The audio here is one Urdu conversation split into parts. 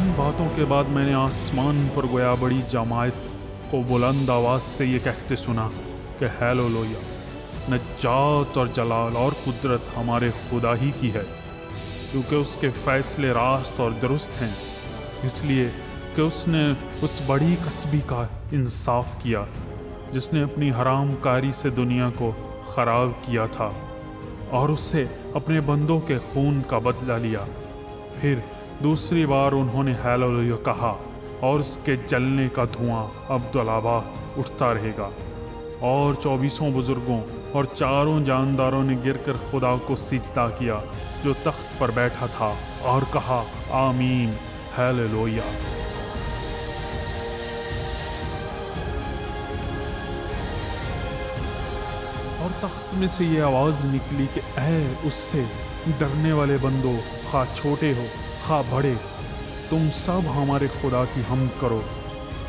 ان باتوں کے بعد میں نے آسمان پر گویا بڑی جماعت کو بلند آواز سے یہ کہتے سنا کہ ہیلو لویا، نجات اور جلال اور قدرت ہمارے خدا ہی کی ہے، کیونکہ اس کے فیصلے راست اور درست ہیں۔ اس لیے کہ اس نے اس بڑی قصبی کا انصاف کیا، جس نے اپنی حرام کاری سے دنیا کو خراب کیا تھا اور اس سے اپنے بندوں کے خون کا بدلہ لیا۔ پھر دوسری بار انہوں نے ہیلو کہا اور اس کے جلنے کا دھواں عبدالآباد اٹھتا رہے گا۔ اور چوبیسوں بزرگوں اور چاروں جانداروں نے گر کر خدا کو سجدہ کیا جو تخت پر بیٹھا تھا اور کہا، آمین ہیلویا اور تخت میں سے یہ آواز نکلی کہ اے اس سے ڈرنے والے بندو، خواہ چھوٹے ہو خواہ بڑے تم سب ہمارے خدا کی حمد کرو۔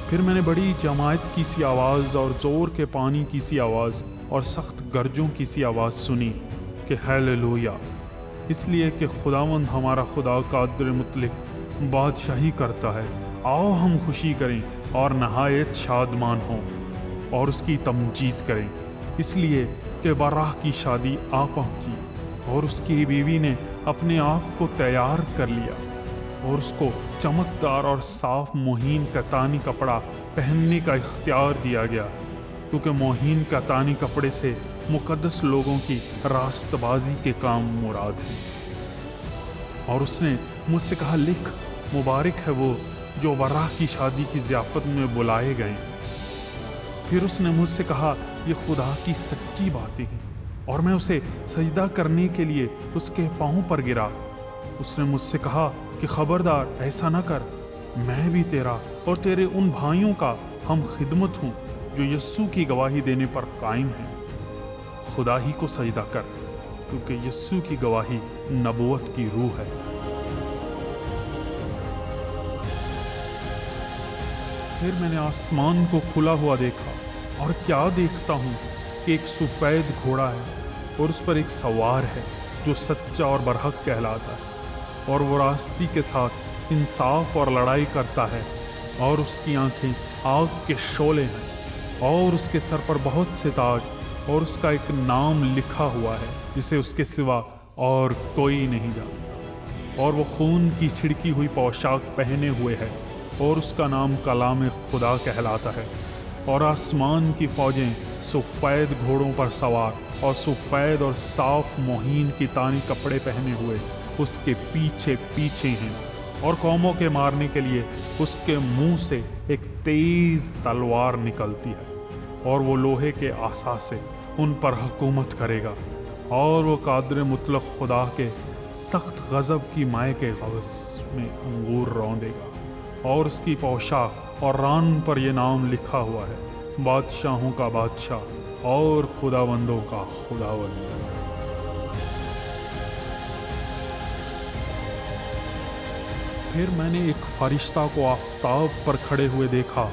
پھر میں نے بڑی جماعت کی سی آواز اور زور کے پانی کی سی آواز اور سخت گرجوں کی سی آواز سنی کہ ہیلویا اس لیے کہ خداوند ہمارا خدا قادر مطلق بادشاہی کرتا ہے۔ آؤ ہم خوشی کریں اور نہایت شادمان ہوں اور اس کی تمجید کریں۔ اس لیے کہ براہ کی شادی آ پہنچی اور اس کی بیوی نے اپنے آپ کو تیار کر لیا اور اس کو چمکدار اور صاف موہین کا تانی کپڑا پہننے کا اختیار دیا گیا، کیونکہ موہین کا تانی کپڑے سے مقدس لوگوں کی راست بازی کے کام مراد ہیں۔ اور اس نے مجھ سے کہا، لکھ، مبارک ہے وہ جو براہ کی شادی کی ضیافت میں بلائے گئے پھر اس نے مجھ سے کہا، یہ خدا کی سچی باتیں ہیں۔ اور میں اسے سجدہ کرنے کے لیے اس کے پاؤں پر گرا۔ اس نے مجھ سے کہا کہ خبردار، ایسا نہ کر۔ میں بھی تیرا اور تیرے ان بھائیوں کا ہم خدمت ہوں جو یسو کی گواہی دینے پر قائم ہیں۔ خدا ہی کو سجدہ کر، کیونکہ یسو کی گواہی نبوت کی روح ہے۔ پھر میں نے آسمان کو کھلا ہوا دیکھا اور کیا دیکھتا ہوں کہ ایک سفید گھوڑا ہے۔ اور اس پر ایک سوار ہے جو سچا اور برحق کہلاتا ہے اور وہ راستی کے ساتھ انصاف اور لڑائی کرتا ہے اور اس کی آنکھیں آگ کے شعلے ہیں اور اس کے سر پر بہت سے تاج اور اس کا ایک نام لکھا ہوا ہے جسے اس کے سوا اور کوئی نہیں جانتا اور وہ خون کی چھڑکی ہوئی پوشاک پہنے ہوئے ہے اور اس کا نام کلام خدا کہلاتا ہے اور آسمان کی فوجیں سفید گھوڑوں پر سوار اور سفید اور صاف موہین کی تانی کپڑے پہنے ہوئے اس کے پیچھے پیچھے ہیں اور قوموں کے مارنے کے لیے اس کے منہ سے ایک تیز تلوار نکلتی ہے اور وہ لوہے کے آسا سے ان پر حکومت کرے گا اور وہ قادر مطلق خدا کے سخت غضب کی مائع کے غوث میں انگور روندے گا اور اس کی پوشاک اور ران پر یہ نام لکھا ہوا ہے، بادشاہوں کا بادشاہ۔ اور خدا بندوں کا خداوند۔ پھر میں نے ایک فرشتہ کو آفتاب پر کھڑے ہوئے دیکھا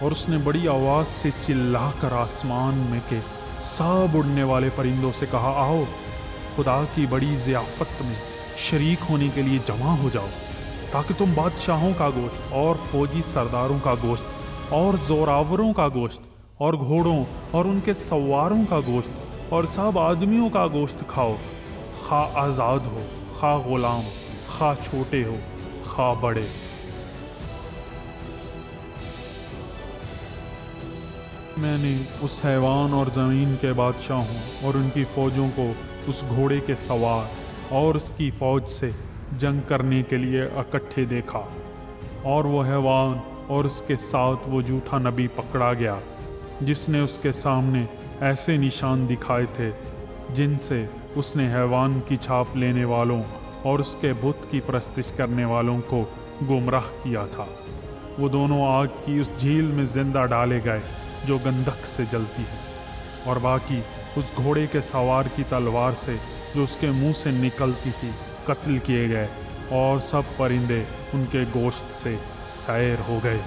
اور اس نے بڑی آواز سے چلا کر آسمان میں کے سب اڑنے والے پرندوں سے کہا آؤ خدا کی بڑی ضیافت میں شریک ہونے کے لیے جمع ہو جاؤ، تاکہ تم بادشاہوں کا گوشت اور فوجی سرداروں کا گوشت اور زوراوروں کا گوشت اور گھوڑوں اور ان کے سواروں کا گوشت اور سب آدمیوں کا گوشت کھاؤ۔ خواہ آزاد ہو، خواہ غلام، خواہ چھوٹے ہو، خواہ بڑے۔ میں نے اس حیوان اور زمین کے بادشاہوں اور ان کی فوجوں کو اس گھوڑے کے سوار اور اس کی فوج سے جنگ کرنے کے لیے اکٹھے دیکھا۔ اور وہ حیوان اور اس کے ساتھ وہ جھوٹا نبی پکڑا گیا۔ جس نے اس کے سامنے ایسے نشان دکھائے تھے جن سے اس نے حیوان کی چھاپ لینے والوں اور اس کے بت کی پرستش کرنے والوں کو گمراہ کیا تھا۔ وہ دونوں آگ کی اس جھیل میں زندہ ڈالے گئے جو گندک سے جلتی ہے۔ اور باقی اس گھوڑے کے سوار کی تلوار سے جو اس کے منہ سے نکلتی تھی قتل کیے گئے اور سب پرندے ان کے گوشت سے سیر ہو گئے۔